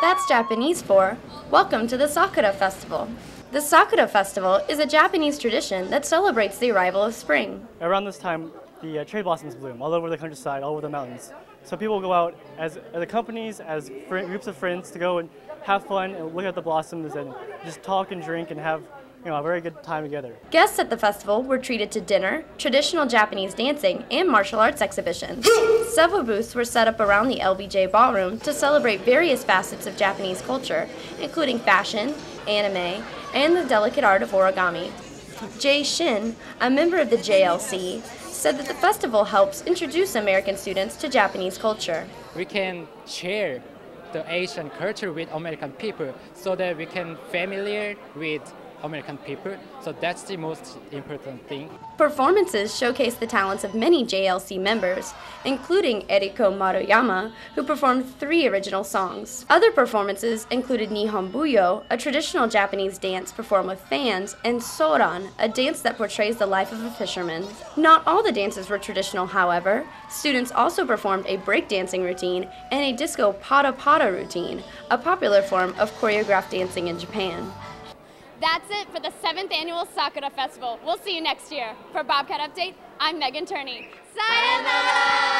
That's Japanese for Welcome to the Sakura Festival. The Sakura Festival is a Japanese tradition that celebrates the arrival of spring. Around this time, the uh, cherry blossoms bloom all over the countryside, all over the mountains. So people go out as, as companies, as groups of friends to go and have fun and look at the blossoms and just talk and drink and have you know, a very good time together. Guests at the festival were treated to dinner, traditional Japanese dancing, and martial arts exhibitions. Several booths were set up around the LBJ Ballroom to celebrate various facets of Japanese culture, including fashion, anime, and the delicate art of origami. Jay Shin, a member of the JLC, said that the festival helps introduce American students to Japanese culture. We can share the Asian culture with American people so that we can familiar with American people. So that's the most important thing. Performances showcase the talents of many JLC members, including Eriko Maruyama, who performed three original songs. Other performances included Nihon Buyo, a traditional Japanese dance performed with fans, and Soran, a dance that portrays the life of a fisherman. Not all the dances were traditional, however. Students also performed a breakdancing routine and a disco para para routine, a popular form of choreographed dancing in Japan. That's it for the seventh annual Sakura Festival. We'll see you next year. For Bobcat Update, I'm Megan Turney. Sayonara!